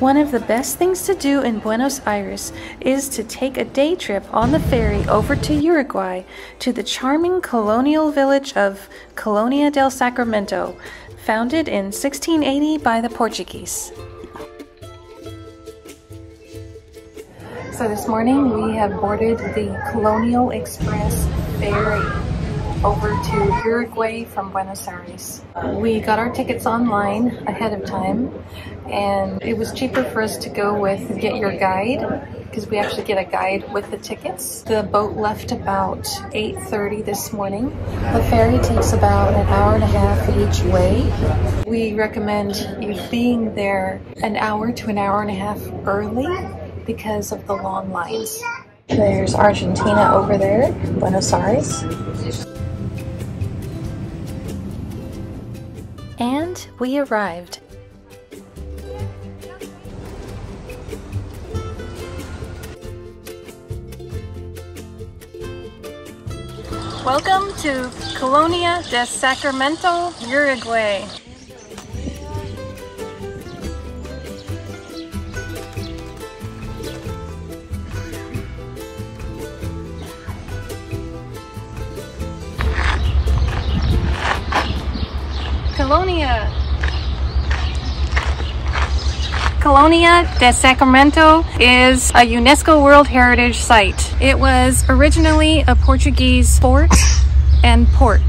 One of the best things to do in Buenos Aires is to take a day trip on the ferry over to Uruguay to the charming colonial village of Colonia del Sacramento, founded in 1680 by the Portuguese. So this morning we have boarded the Colonial Express ferry over to Uruguay from Buenos Aires. Uh, we got our tickets online ahead of time and it was cheaper for us to go with Get Your Guide because we actually get a guide with the tickets. The boat left about 8.30 this morning. The ferry takes about an hour and a half each way. We recommend you being there an hour to an hour and a half early because of the long lines. There's Argentina over there, Buenos Aires. We arrived. Welcome to Colonia de Sacramento, Uruguay. Colonia. Colonia de Sacramento is a UNESCO World Heritage Site. It was originally a Portuguese fort and port.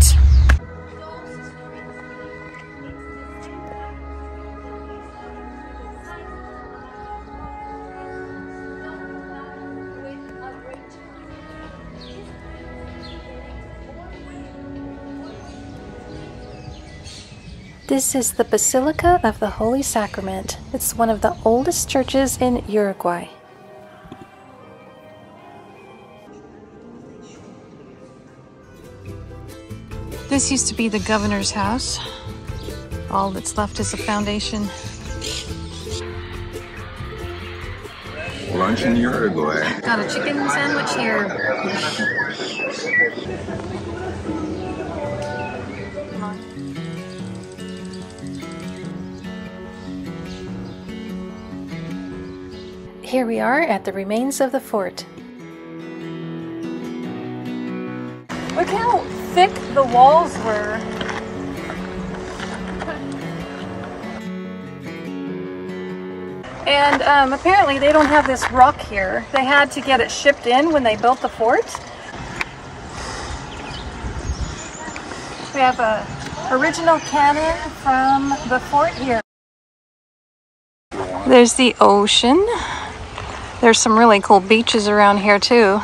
This is the Basilica of the Holy Sacrament. It's one of the oldest churches in Uruguay. This used to be the governor's house. All that's left is a foundation. Lunch in Uruguay. Got a chicken sandwich here. Here we are at the remains of the fort. Look how thick the walls were. And um, apparently they don't have this rock here. They had to get it shipped in when they built the fort. We have a original cannon from the fort here. There's the ocean. There's some really cool beaches around here too.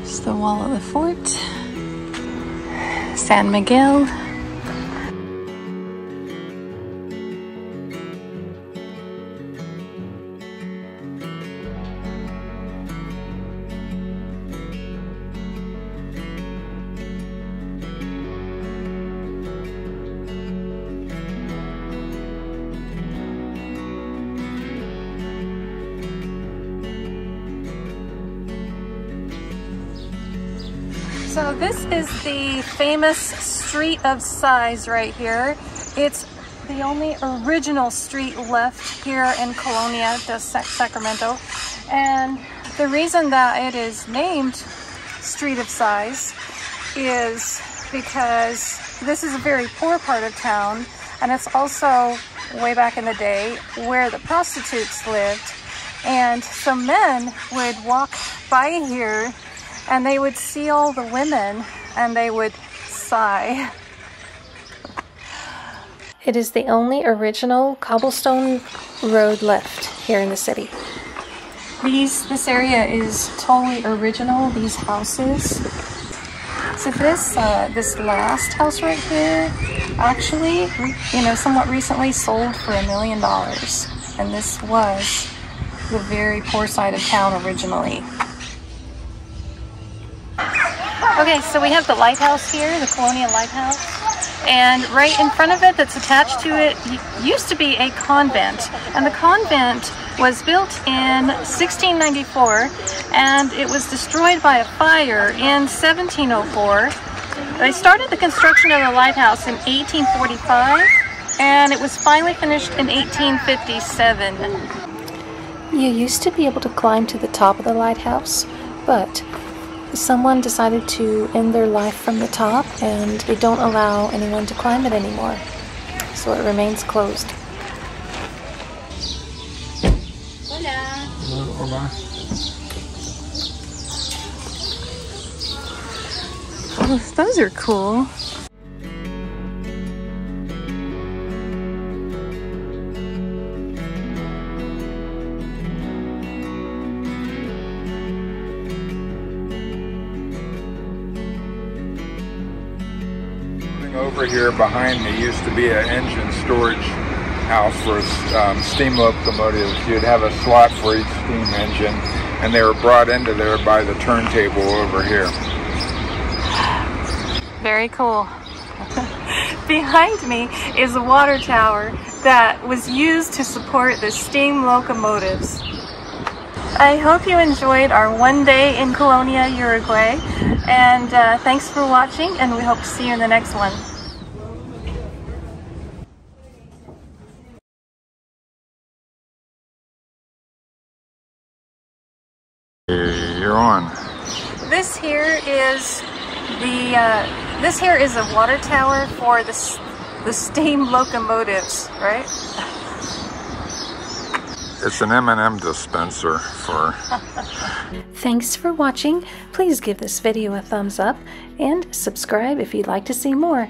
It's the wall of the fort. San Miguel. So this is the famous Street of Sighs right here. It's the only original street left here in Colonia de Sacramento. And the reason that it is named Street of Sighs is because this is a very poor part of town and it's also way back in the day where the prostitutes lived and some men would walk by here and they would see all the women and they would sigh. It is the only original cobblestone road left here in the city. These, this area is totally original, these houses. So this, uh, this last house right here, actually, you know, somewhat recently sold for a million dollars. And this was the very poor side of town originally. Okay, so we have the lighthouse here, the Colonial Lighthouse. And right in front of it, that's attached to it, used to be a convent. And the convent was built in 1694 and it was destroyed by a fire in 1704. They started the construction of the lighthouse in 1845 and it was finally finished in 1857. You used to be able to climb to the top of the lighthouse, but someone decided to end their life from the top and they don't allow anyone to climb it anymore. So it remains closed. Hola. Hola. Oh, those are cool. Over here behind me used to be an engine storage house for um, steam locomotives. You'd have a slot for each steam engine, and they were brought into there by the turntable over here. Very cool. Behind me is a water tower that was used to support the steam locomotives. I hope you enjoyed our one day in Colonia, Uruguay, and uh, thanks for watching, and we hope to see you in the next one. You're on. This here is the uh, this here is a water tower for the the steam locomotives, right? It's an M&M dispenser for... Thanks for watching. Please give this video a thumbs up and subscribe if you'd like to see more.